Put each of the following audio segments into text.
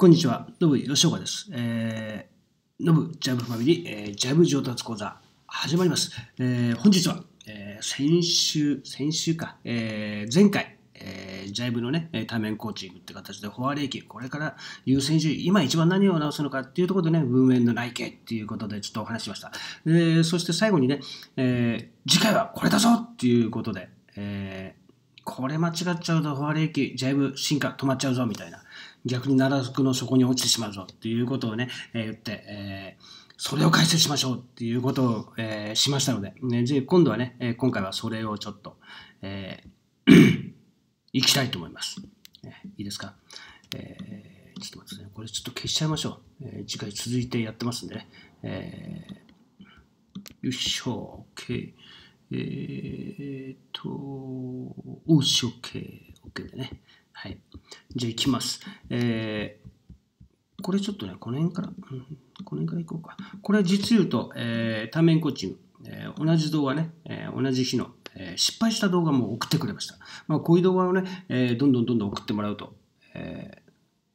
こんにちは、ノブ吉岡です。えー、ノブジャブファミリー、えー、ジャブ上達講座始まります。えー、本日は、えー、先週、先週か、えー、前回、えー、ジャイブのね、対面コーチングって形で、フォア霊気、これから優先順位、今一番何を直すのかっていうところでね、文面の内径っていうことでちょっとお話しました。えー、そして最後にね、えー、次回はこれだぞっていうことで、えー、これ間違っちゃうと、フォア霊気、ジャイブ進化止まっちゃうぞみたいな。逆に奈落の底に落ちてしまうぞっていうことをね、えー、言って、えー、それを解説しましょうっていうことを、えー、しましたので、ね、ぜひ今度はね、え今回はそれをちょっと、えー、いきたいと思います。ね、いいですか、えー、ちょっと待ってね、これちょっと消しちゃいましょう。えー、次回続いてやってますんでね。えー、よいしょ、OK。えー、っと、おし、OK。OK でね。はい。じゃあ行きます。えー、これちょっとね、この辺から、うん、この辺から行こうか。これ実言うと、えー、多面コーチング、えー、同じ動画ね、えー、同じ日の、えー、失敗した動画も送ってくれました。まあ、こういう動画をね、えー、どんどんどんどん送ってもらうと、えー、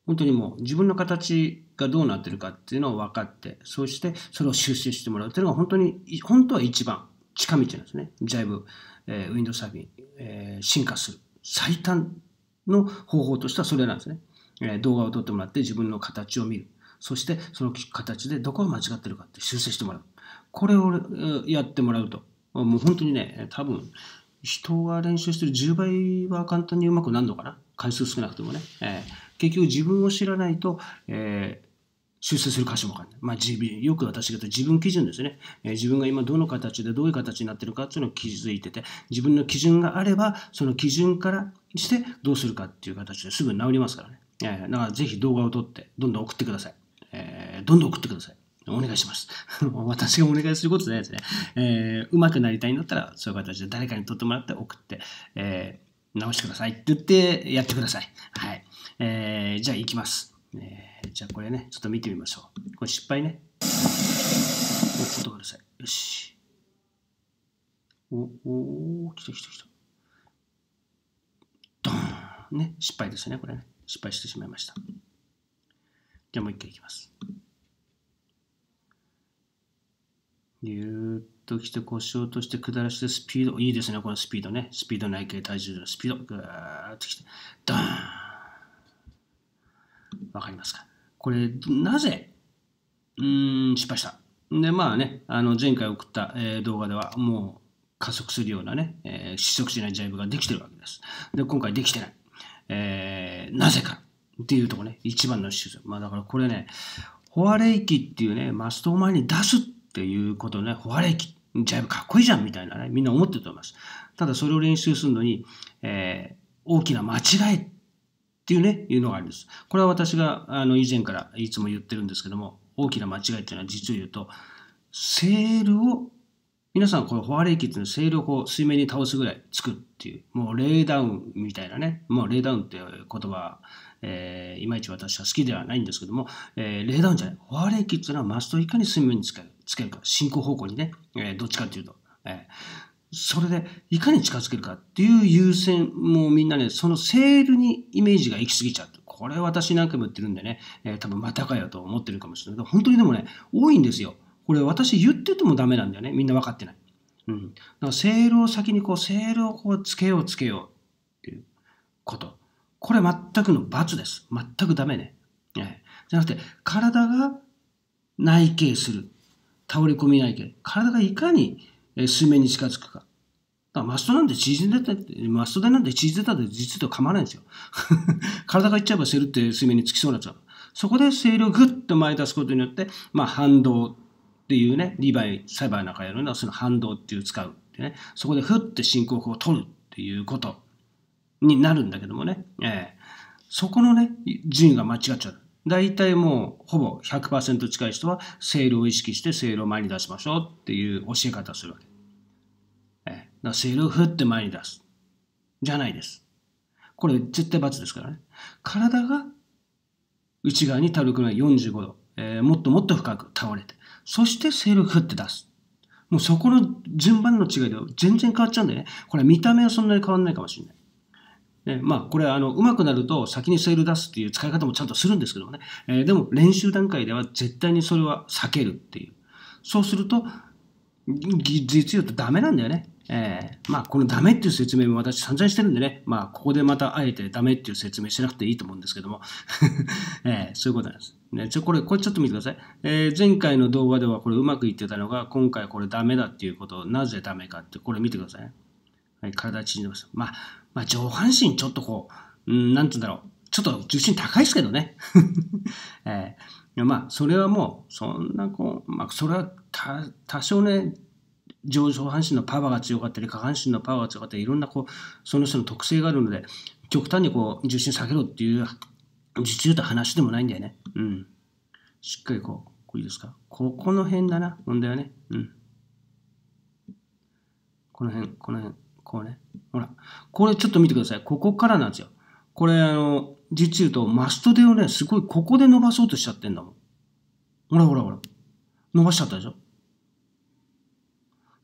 本当にもう自分の形がどうなってるかっていうのを分かって、そしてそれを修正してもらうっていうのが本当に、本当は一番近道なんですね。ジャイブ、えー、ウィンドサーフィン、えー、進化する最短の方法としてはそれなんですね。え動画を撮ってもらって自分の形を見る。そしてその形でどこが間違ってるかって修正してもらう。これをやってもらうと、もう本当にね、多分人が練習してる10倍は簡単にうまくなるのかな。回数少なくてもね。えー、結局自分を知らないと、えー修正する箇所もわかんない。まあ、自分、よく私が言った自分基準ですね、えー、自分が今どの形でどういう形になってるかっていうのを気づいてて、自分の基準があれば、その基準からしてどうするかっていう形ですぐ治りますからね。えー、だからぜひ動画を撮ってどんどん送ってください。えー、どんどん送ってください。お願いします。私がお願いすることじゃないですね。えー、上手くなりたいんだったら、そういう形で誰かに撮ってもらって送って、えー、直してくださいって言ってやってください。はい。えー、じゃあ行きます。えー、じゃあこれね、ちょっと見てみましょう。これ失敗ね。お、音ください。よし。お、お来た来た来た。ドーンね、失敗ですね、これね。失敗してしまいました。じゃあもう一回いきます。ぎゅーっと来て腰を落として下らしてスピード、いいですね、このスピードね。スピード内径体重のスピード、ぐーっと来て、ドーンわかりますか？これ、なぜ、うん、失敗した？で、まあね、あの前回送った、え、動画では、もう加速するようなね、えー、失速しないジャイブができてるわけです。で、今回できてない。えー、なぜか？っていうとこね、一番の手術。まあだからこれね、フォアレイキっていうね、マストを前に出すっていうことね、フォアレイキ、ジャイブかっこいいじゃんみたいなね、みんな思ってると思います。ただそれを練習するのに、えー、大きな間違いっっていうね、いうのがあるんです。これは私があの以前からいつも言ってるんですけども、大きな間違いっていうのは実を言うと、セールを、皆さんこのフォアレイキっていうのはセールをこう水面に倒すぐらいつくっていう、もうレイダウンみたいなね、もうレイダウンっていう言葉、えー、いまいち私は好きではないんですけども、えー、レイダウンじゃない、フォアレイキっていうのはマストをいかに水面につけるつけるか、進行方向にね、えー、どっちかっていうと、えー、それでいかに近づけるかっていう優先、もうみんなね、そのセールにイメージが行き過ぎちゃう。これ私なんかも言ってるんでね、えー、多分またかよと思ってるかもしれないけど。本当にでもね、多いんですよ。これ私言っててもダメなんだよね。みんな分かってない。うん。だからセールを先にこう、セールをこうつけようつけようっていうこと。これ全くの罰です。全くダメね。えー、じゃなくて、体が内傾する。倒れ込み内傾。体がいかに水面に近づくか。だからマストなんて縮んでたって、マストでなんて縮んでたって実と構わないんですよ。体がいっちゃえばセルって水面につきそうなっちゃう。そこでセールをグッと前に出すことによって、まあ反動っていうね、リバイ、サイバーの中やるのはその反動っていう使うってね、そこでふって進行法を取るっていうことになるんだけどもね、えー、そこのね、順位が間違っちゃう。大体もうほぼ100%近い人はセールを意識してセールを前に出しましょうっていう教え方をするわけ。えだセルを振って前に出す。じゃないです。これ絶対罰ですからね。体が内側に倒れくない45度、えー、もっともっと深く倒れて、そしてセールを振って出す。もうそこの順番の違いで全然変わっちゃうんでね。これ見た目はそんなに変わんないかもしれない。ね、まあ、これ、あの、上手くなると先にセール出すっていう使い方もちゃんとするんですけどもね。えー、でも、練習段階では絶対にそれは避けるっていう。そうすると、実言うとダメなんだよね。えー、まあ、このダメっていう説明も私散々してるんでね、まあ、ここでまたあえてダメっていう説明しなくていいと思うんですけども、えー、そういうことなんです。ね、ちょこれ、これちょっと見てください。えー、前回の動画ではこれうまくいってたのが、今回これダメだっていうことなぜダメかって、これ見てください。はい、体縮んでます。まあ、まあ、上半身ちょっとこう、うん、なんつうんだろう。ちょっと重心高いですけどね。えー、まあ、それはもう、そんなこう、まあ、それは多少ね、上半身のパワーが強かったり、下半身のパワーが強かったり、いろんなこう、その人の特性があるので、極端にこう、重心下げろっていう、実用と話でもないんだよね。うん。しっかりこう、こういいですか？ここの辺だな、問題はね。うん。この辺、この辺、こうね。ほら。これちょっと見てください。ここからなんですよ。これ、あの、実言うと、マストデをね、すごいここで伸ばそうとしちゃってんだもん。ほらほらほら。伸ばしちゃったでしょ？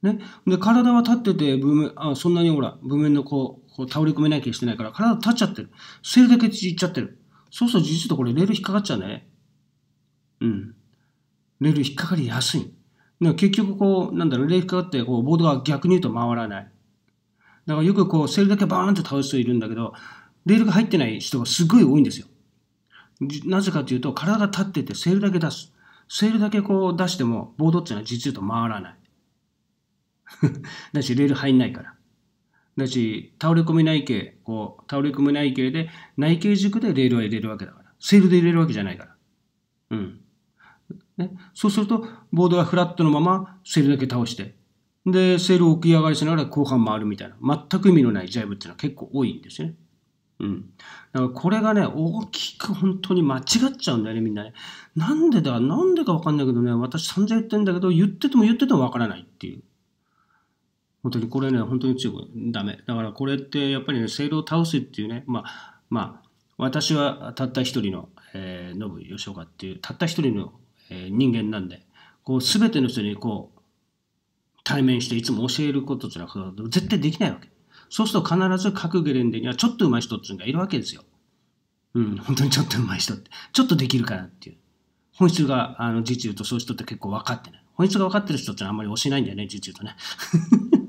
ね。で、体は立ってて、文面、あ、そんなにほら、文面のこう、こう倒れ込めない気してないから、体立っちゃってる。セールだけいっちゃってる。そうすると実はこれレール引っかかっちゃうね。うん。レール引っかかりやすい。結局こう、なんだろう、レール引っかかって、こう、ボードが逆に言うと回らない。だからよくこう、セールだけバーンって倒す人いるんだけど、レールが入ってない人がすごい多いんですよ。なぜかというと、体が立ってて、セールだけ出す。セールだけこう出しても、ボードっていうのは実言うと回らない。だし、レール入んないから。だし、倒れ込み内径、こう、倒れ込み内径で、内径軸でレールは入れるわけだから。セールで入れるわけじゃないから。うん。ね、そうすると、ボードがフラットのまま、セールだけ倒して、で、セールを起き上がりしながら後半回るみたいな、全く意味のないジャイブっていうのは結構多いんですよね。うん。だからこれがね、大きく本当に間違っちゃうんだよね、みんなね。なんでだ、なんでかわかんないけどね、私散々言ってんだけど、言ってても言っててもわからないっていう。本当にこれね、本当に強くダメ。だからこれってやっぱりね、セールを倒すっていうね、まあ、まあ、私はたった一人の、えー、ノブ吉岡っていう、たった一人の、えー、人間なんで、こう、すべての人にこう、対面していつも教えることっていうのは絶対できないわけ。そうすると必ず各ゲレンデにはちょっと上手い人っていうのがいるわけですよ。うん、本当にちょっと上手い人って。ちょっとできるからっていう。本質が、あの、実言うとそういう人って結構分かってない。本質が分かってる人ってあんまり教えないんだよね、実言うとね。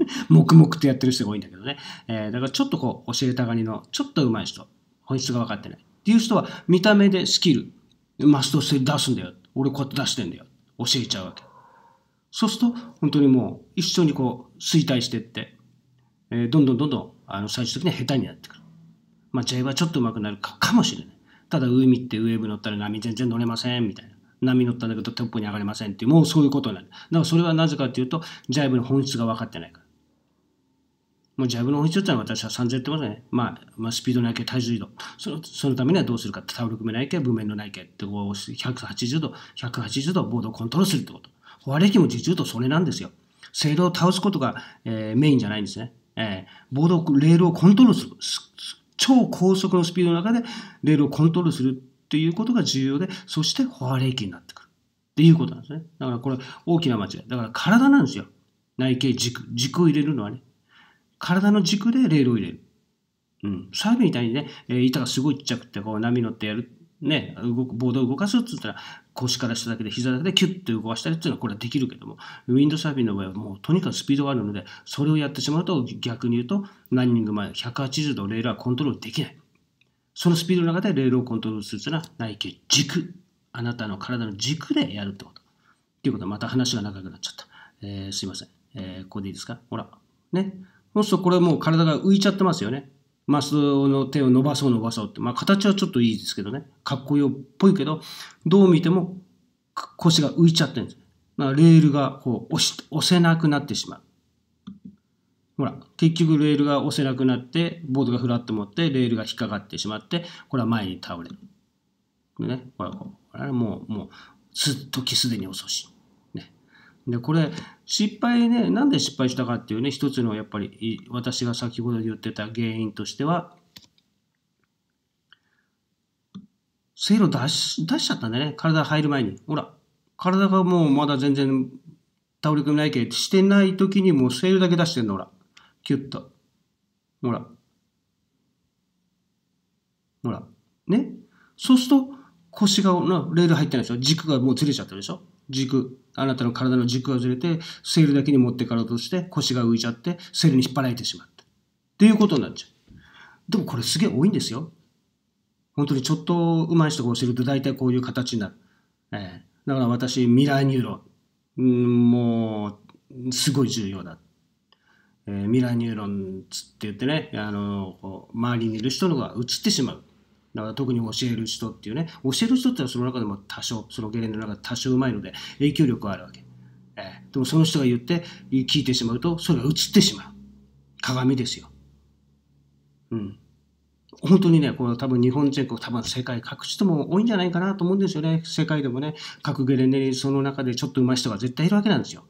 黙々とやってる人が多いんだけどね。えー、だからちょっとこう、教えたがりの、ちょっと上手い人、本質が分かってない。っていう人は、見た目でスキル、マストス出すんだよ。俺こうやって出してんだよ。教えちゃうわけ。そうすると、本当にもう、一緒にこう、衰退していって、えー、どんどんどんどん、あの、最終的には下手になってくる。まあ、J はちょっと上手くなるかかもしれない。ただ、海ってウェーブ乗ったら波全然乗れません、みたいな。波乗ったんだけどトップに上がれませんっていう、もうそういうことになる。だからそれはなぜかというと、ジャイブの本質が分かってないから。もうジャイブの本質ってのは私は3000ってますね。まあ、まあ、スピードの内径、体重移動。そのそのためにはどうするか。倒れ込め内径、文面の内径ってこう180度、180度ボードをコントロールするってこと。ホワレキも実言うとそれなんですよ。セールを倒すことが、えー、メインじゃないんですね。えー、ボード、レールをコントロールする。超高速のスピードの中でレールをコントロールするっていうことが重要で、そしてフォアレイキになってくる。っていうことなんですね。だからこれ大きな間違い。だから体なんですよ。内径軸。軸を入れるのはね。体の軸でレールを入れる。うん。サービみたいにね、えー、板がすごいちっちゃくて、こう波乗ってやる。ね、動くボードを動かすって言ったら、腰から下だけで膝だけでキュッと動かしたりっていうのはこれはできるけども、ウィンドサーフィンの場合はもうとにかくスピードがあるので、それをやってしまうと逆に言うと、ランニング前180度レールはコントロールできない。そのスピードの中でレールをコントロールするというのは内径軸。あなたの体の軸でやるってこと。ということはまた話が長くなっちゃった。えー、すいません。えー、ここでいいですか？ほら。ね。そうするとこれもう体が浮いちゃってますよね。マスの手を伸ばそう伸ばそうって。まあ形はちょっといいですけどね。かっこよっぽいけど、どう見ても腰が浮いちゃってるんです。レールがこう押し押せなくなってしまう。ほら、結局レールが押せなくなって、ボードがフラット持って、レールが引っかかってしまって、これは前に倒れる。ね、ほら、これもう、もう、すっときすでに遅し。で、これ、失敗ね、なんで失敗したかっていうね、一つのやっぱり、私が先ほど言ってた原因としては、水路出し、出しちゃったんだね。体入る前に。ほら、体がもうまだ全然倒れ込みないけどしてない時にもうセールだけ出してんの、ほら。キュッと。ほら。ほら。ね。そうすると、腰がレール入ってないでしょ？軸がもうずれちゃってるでしょ？軸。あなたの体の軸がずれて、セールだけに持ってかろうとして、腰が浮いちゃって、セールに引っ張られてしまった。っていうことになっちゃう。でもこれすげえ多いんですよ。本当にちょっと上手い人が教えると大体こういう形になる。えー、だから私、ミラーニューロン、ん、もう、すごい重要だ。えー、ミラーニューロンつって言ってね、あの、こう周りにいる人のが映ってしまう。だから特に教える人っていうね、教える人ってのはその中でも多少、そのゲレンデの中で多少うまいので影響力があるわけ。えー、でもその人が言って聞いてしまうと、それが映ってしまう。鏡ですよ。うん。本当にね、これ多分日本全国、多分世界各地とも多いんじゃないかなと思うんですよね。世界でもね、各ゲレンデにその中でちょっと上手い人が絶対いるわけなんですよ。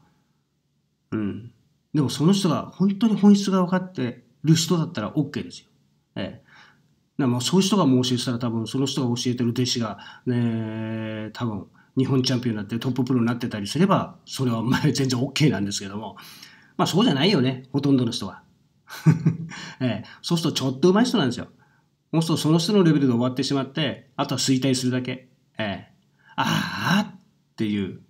うん。でもその人が本当に本質が分かってる人だったら OK ですよ。ええ。だもそういう人が申ししたら多分その人が教えてる弟子がね、多分日本チャンピオンになってトッププロになってたりすれば、それは全然 OK なんですけども、まあそうじゃないよね、ほとんどの人は。ええ、そうするとちょっと上手い人なんですよ。そうするとその人のレベルで終わってしまって、あとは衰退するだけ。ええ、ああっていう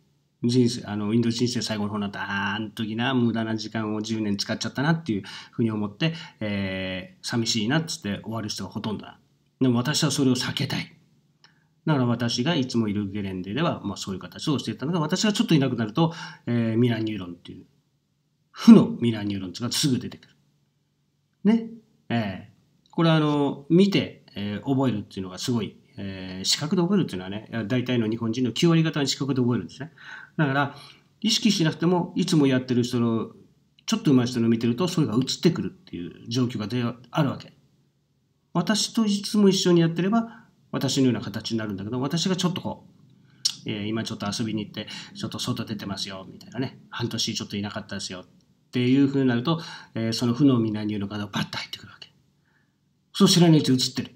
人生、あの、インド人生最後の方なった、あん時な、無駄な時間を10年使っちゃったなっていうふうに思って、えー、寂しいなっつって終わる人がほとんどだ。でも私はそれを避けたい。だから私がいつもいるゲレンデでは、まあそういう形をしていたのが、私がちょっといなくなると、えー、ミラーニューロンっていう、負のミラーニューロンがすぐ出てくる。ね。えー、これはあの、見て、えー、覚えるっていうのがすごい、えー、視覚で覚えるっていうのはね、大体の日本人の9割方に視覚で覚えるんですね。だから、意識しなくても、いつもやってる人の、ちょっと上手い人の見てると、それが映ってくるっていう状況があるわけ。私といつも一緒にやってれば、私のような形になるんだけど、私がちょっとこう、えー、今ちょっと遊びに行って、ちょっと外出てますよ、みたいなね。半年ちょっといなかったですよ。っていうふうになると、えー、その負の南入の方がバッと入ってくるわけ。そう知らないうち映ってる。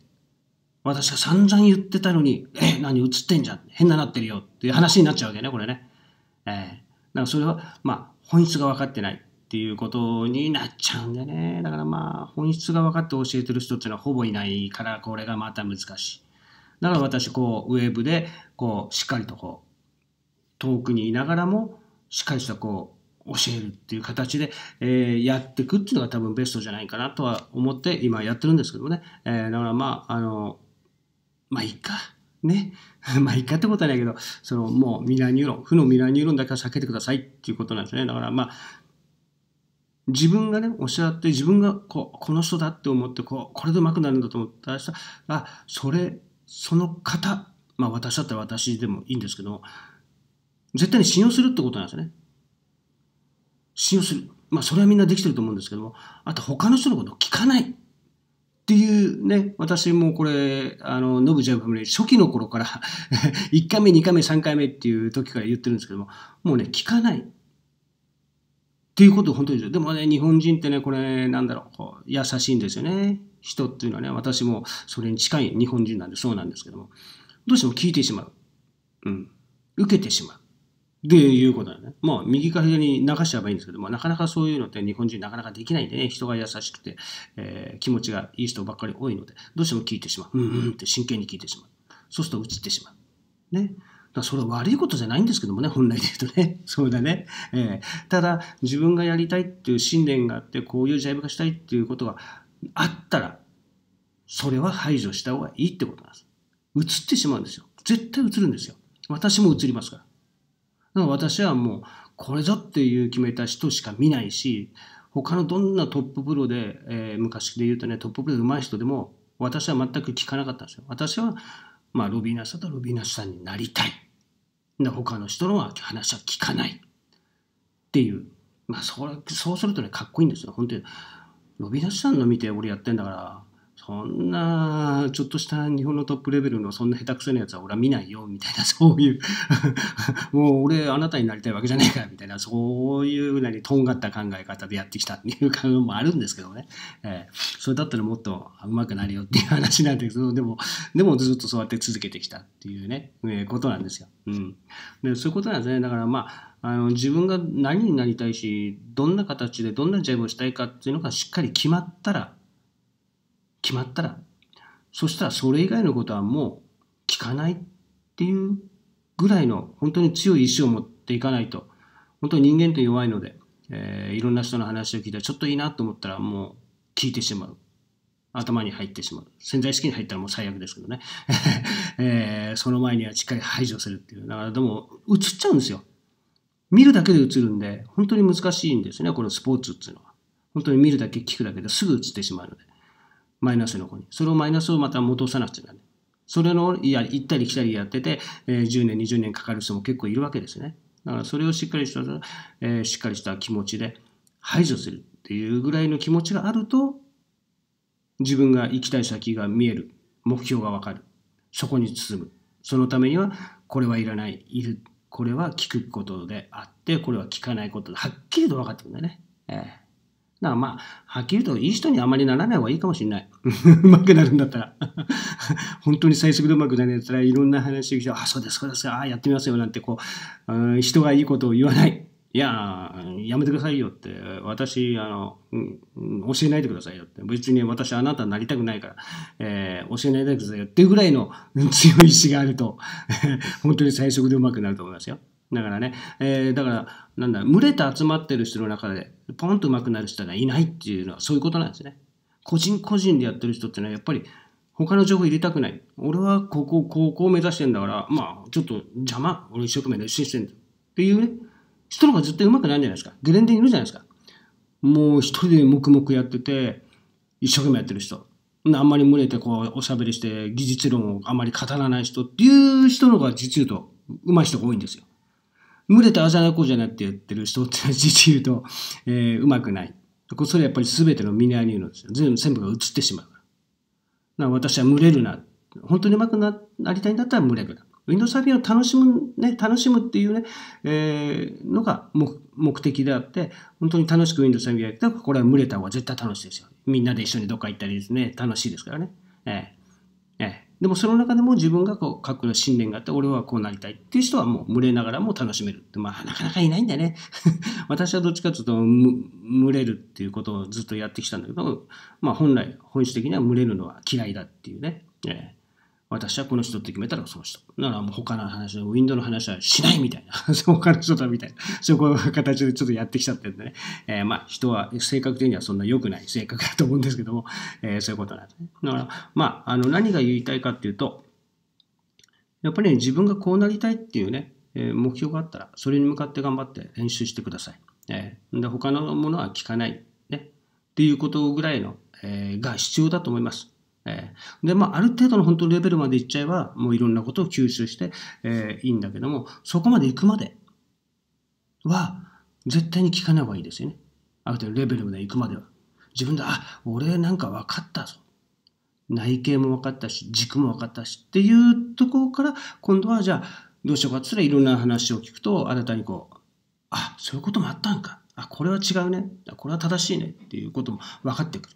私が散々言ってたのに、え、何映ってんじゃん。変ななってるよ。っていう話になっちゃうわけね、これね。えー、だからそれは、まあ、本質が分かってないっていうことになっちゃうんだよね。だからまあ、本質が分かって教えてる人っていうのはほぼいないから、これがまた難しい。だから私、こう、ウェブで、こう、しっかりとこう、遠くにいながらも、しっかりしたこう、教えるっていう形で、えー、やっていくっていうのが多分ベストじゃないかなとは思って今やってるんですけどもね。えー、だからまあ、あの、まあいいか。ね。まあいいかってことはないけど、そのもうミラーニューロン、負のミラーニューロンだけは避けてくださいっていうことなんですね。だからまあ、自分がね、おっしゃって自分がこう、この人だって思って、こう、これで上手くなるんだと思ったら、あ、それ、その方、まあ私だったら私でもいいんですけども、絶対に信用するってことなんですね。信用する。まあ、それはみんなできてると思うんですけども、あと他の人のことを聞かない。っていうね、私もこれ、あの、ノブジャブファミリー初期の頃から 1回目、2回目、3回目っていう時から言ってるんですけども、もうね、聞かない。っていうこと本当にですよ。でもね、日本人ってね、これ、なんだろ、う優しいんですよね。人っていうのはね、私もそれに近い日本人なんでそうなんですけども、どうしても聞いてしまう。うん。受けてしまう。っていうことだね。まあ、右から左に流しちゃえばいいんですけども、なかなかそういうのって日本人なかなかできないんでね、人が優しくて、えー、気持ちがいい人ばっかり多いので、どうしても聞いてしまう。うんうんって真剣に聞いてしまう。そうすると映ってしまう。ね。だそれは悪いことじゃないんですけどもね、本来で言うとね。そうだね。えー、ただ、自分がやりたいっていう信念があって、こういうジャイブがしたいっていうことがあったら、それは排除した方がいいってことなんです。映ってしまうんですよ。絶対映るんですよ。私も映りますから。だから私はもう、これぞっていう決めた人しか見ないし、他のどんなトッププロで、えー、昔で言うとね、トッププロで上手い人でも、私は全く聞かなかったんですよ。私は、まあ、ロビーナスだとロビーナスさんになりたい。で他の人の話は聞かない。っていう。まあ、それ、そうするとね、かっこいいんですよ。本当に。ロビーナスさんの見て俺やってんだから、そんな、ちょっとした日本のトップレベルのそんな下手くそなやつは俺は見ないよ、みたいな、そういう もう俺あなたになりたいわけじゃないか、みたいな、そういうなにとんがった考え方でやってきたっていう感もあるんですけどね。えー、それだったらもっと上手くなるよっていう話なんですけど、でも、でもずっとそうやって続けてきたっていうね、えー、ことなんですよ。うん。で、そういうことなんですね。だからまあ、あの自分が何になりたいし、どんな形でどんなジャブをしたいかっていうのがしっかり決まったら、決まったら、そしたらそれ以外のことはもう聞かないっていうぐらいの本当に強い意志を持っていかないと、本当に人間って弱いので、えー、いろんな人の話を聞いてちょっといいなと思ったらもう聞いてしまう。頭に入ってしまう。潜在意識に入ったらもう最悪ですけどね。えー、その前にはしっかり排除するっていう。だからでも映っちゃうんですよ。見るだけで映るんで、本当に難しいんですね、このスポーツっていうのは。本当に見るだけ、聞くだけですぐ映ってしまうので。マイナスの方に。それをマイナスをまた戻さなくちゃならない。それの、いや、行ったり来たりやってて、えー、10年、20年かかる人も結構いるわけですね。だからそれをしっかりした、えー、しっかりした気持ちで排除するっていうぐらいの気持ちがあると、自分が行きたい先が見える。目標がわかる。そこに進む。そのためには、これはいらない。いる。これは聞くことであって、これは聞かないことで、はっきりと分かってくるんだね。ええだからまあ、はっきりといい人にあまりならない方がいいかもしれない。うまくなるんだったら。本当に最速でうまくなるんだったらいろんな話をして、あ、そうです、そうです、ああ、やってみますよなんてこう、うん人がいいことを言わない。いや、やめてくださいよって、私、あの、うん、教えないでくださいよって、別に私あなたになりたくないから、えー、教えないでくださいよっていうぐらいの強い意志があると、本当に最速でうまくなると思いますよ。だからね、えー、だから、なんだ、群れて集まってる人の中で、ポンと上手くなる人がいないっていうのはそういうことなんですね。個人個人でやってる人ってのは、やっぱり、他の情報入れたくない。俺はここ、ここを目指してんだから、まあ、ちょっと邪魔。俺一生懸命熱心してんだ。っていうね、人の方が絶対上手くなるんじゃないですか。ゲレンデにいるじゃないですか。もう一人で黙々やってて、一生懸命やってる人。あんまり群れてこうおしゃべりして技術論をあまり語らない人っていう人の方が実言うと上手い人が多いんですよ。群れてあじゃなこうじゃなって言ってる人って実言うと、えー、うまくない。それやっぱり全てのミネアニューロンですよ。全部全部が映ってしまうから。ら私は群れるな。本当にうまくなりたいんだったら群れるな。ウィンドウサーフィンを楽しむ、ね、楽しむっていうね、えー、のが目的であって、本当に楽しくウィンドウサーフィンやったら、これは群れた方が絶対楽しいですよ。みんなで一緒にどっか行ったりですね、楽しいですからね。えー、えー、でもその中でも自分がこう、過去の信念があって、俺はこうなりたいっていう人はもう群れながらも楽しめるって、まあなかなかいないんだよね。私はどっちかというと、群れるっていうことをずっとやってきたんだけど、まあ本来、本質的には群れるのは嫌いだっていうね。え私はこの人って決めたらその人。だからもう他の話、ウィンドウの話はしないみたいな。他の人だみたいな。そういう形でちょっとやってきちゃってるんでね。えー、まあ人は性格的にはそんな良くない性格だと思うんですけども、えー、そういうことなんですね。だから、まあ、あの何が言いたいかっていうと、やっぱり、ね、自分がこうなりたいっていうね、えー、目標があったら、それに向かって頑張って練習してください。えー、で他のものは聞かない。ね。っていうことぐらいの、えー、が必要だと思います。えー、で、まあ、ある程度の本当レベルまでいっちゃえば、もういろんなことを吸収して、えー、いいんだけども、そこまで行くまでは、絶対に聞かない方がいいですよね。ある程度レベルまで行くまでは。自分で、あ、俺なんか分かったぞ。内径も分かったし、軸も分かったしっていうところから、今度はじゃあ、どうしようかって言ったらいろんな話を聞くと、新たにこう、あ、そういうこともあったんか。あ、これは違うね。これは正しいねっていうことも分かってくる。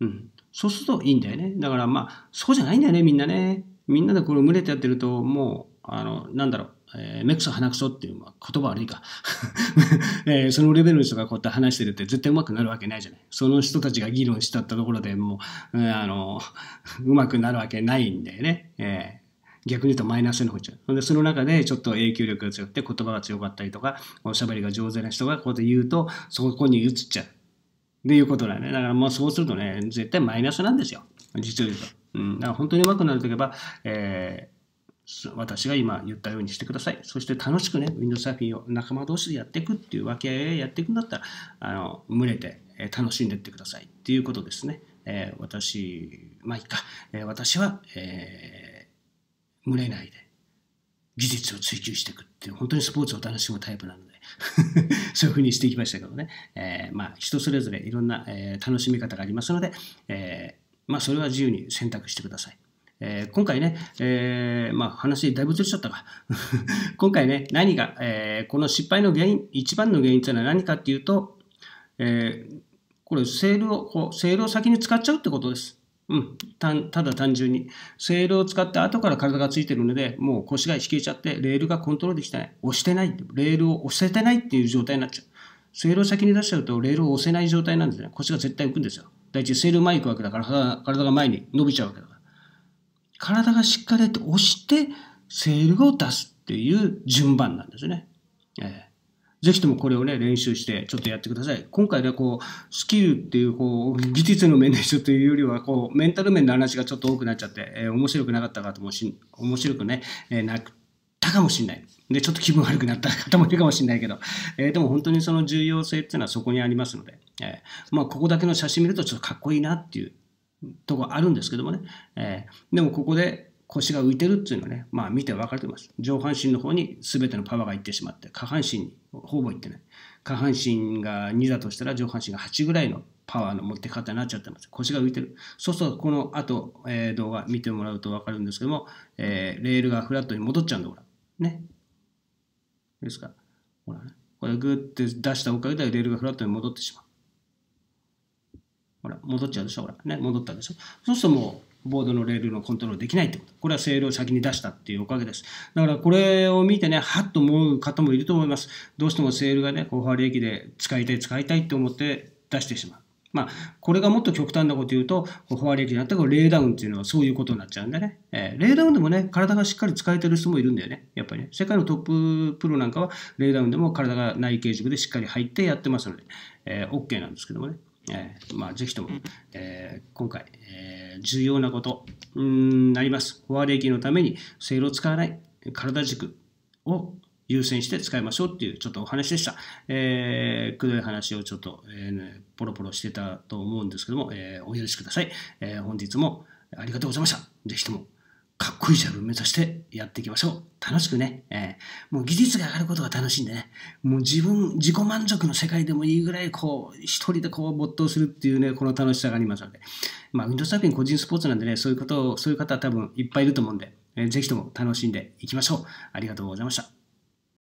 うん。そうするといいんだよね。だからまあ、そうじゃないんだよね、みんなね。みんなでこれ群れてやってると、もう、あの、なんだろう、えー、目くそ鼻くそっていう、まあ、言葉悪いか、えー、そのレベルの人がこうやって話してるって絶対うまくなるわけないじゃない。その人たちが議論したったところでもう、えー、あの、うまくなるわけないんだよね。えー、逆に言うとマイナスの方ちゃう。で、その中でちょっと影響力が強くて言葉が強かったりとか、おしゃべりが上手な人がこうやって言うと、そこに移っちゃう。っていうことだね。だからまあそうするとね、絶対マイナスなんですよ。実を言うと。うん。だから本当に上手くなるときは、えー、私が今言ったようにしてください。そして楽しくね、ウィンドサーフィンを仲間同士でやっていくっていう分け合いやっていくんだったら、あの、群れて、え楽しんでいってくださいっていうことですね。えー、私、まあいいか、えー、私は、えー、群れないで技術を追求していくっていう、本当にスポーツを楽しむタイプなので、そういうふうにしていきましたけどね、えー、まあ、人それぞれいろんな、えー、楽しみ方がありますので、えー、まあ、それは自由に選択してください。えー、今回ね、えー、まあ、話だいぶずれちゃったか。今回ね、何が、えー、この失敗の原因、一番の原因というのは何かっていうと、えー、これ、セールを、こう、セールを先に使っちゃうってことです。うん、たただ単純に、セールを使って後から体がついてるので、もう腰が引けちゃって、レールがコントロールできてない。押してない。レールを押せてないっていう状態になっちゃう。セールを先に出しちゃうと、レールを押せない状態なんですね。腰が絶対浮くんですよ。第一、セール前行くわけだから、体が前に伸びちゃうわけだから。体がしっかりと押して、セールを出すっていう順番なんですね。えーぜひともこれをね、練習してちょっとやってください。今回ね、こう、スキルっていう、こう、技術の面でしょというよりは、こう、メンタル面の話がちょっと多くなっちゃって、えー、面白くなかったかともし、面白くね、えー、なったかもしれない。で、ちょっと気分悪くなった方もいるかもしれないけど、えー、でも本当にその重要性っていうのはそこにありますので、えー、まあ、ここだけの写真見るとちょっとかっこいいなっていうとこあるんですけどもね、えー、でもここで腰が浮いてるっていうのはね、まあ見て分かれてます。上半身の方に全てのパワーがいってしまって、下半身にほぼいってない。下半身が2だとしたら上半身が8ぐらいのパワーの持って方になっちゃってます。腰が浮いてる。そうすると、この後、えー、動画見てもらうと分かるんですけども、えー、レールがフラットに戻っちゃうんだ、ほら。ね。ですか。ほらね。これグーって出したおかげでレールがフラットに戻ってしまう。ほら、戻っちゃうでしょ、ほら。ね、戻ったでしょ。そうするともう、ボードのレールのコントロールできないってこと。これはセールを先に出したっていうおかげです。だからこれを見てね、はっと思う方もいると思います。どうしてもセールがね、後半利益で使いたい、使いたいって思って出してしまう。まあ、これがもっと極端なこと言うと、フォア利益になったらレイダウンっていうのはそういうことになっちゃうんでね。えー、レイダウンでもね、体がしっかり使えてる人もいるんだよね。やっぱりね。世界のトッププロなんかは、レイダウンでも体が内傾軸でしっかり入ってやってますので、えー、OK なんですけどもね。えー、まあ、ぜひとも、えー、今回、えー、重要なことになります。フォア利益のために、セールを使わない、体軸を優先して使いましょうっていうちょっとお話でした。えー、くどい話をちょっと、えーね、ポロポロしてたと思うんですけども、えー、お許しください。えー、本日もありがとうございました。ぜひともかっこいいジャブ目指してやっていきましょう。楽しくね、えー、もう技術が上がることが楽しいんでね、もう自分、自己満足の世界でもいいぐらい、こう、一人でこう没頭するっていうね、この楽しさがありますので、まあ、ウィンドサーフィン個人スポーツなんでね、そういうことを、そういう方は多分いっぱいいると思うんで、えー、ぜひとも楽しんでいきましょう。ありがとうございました。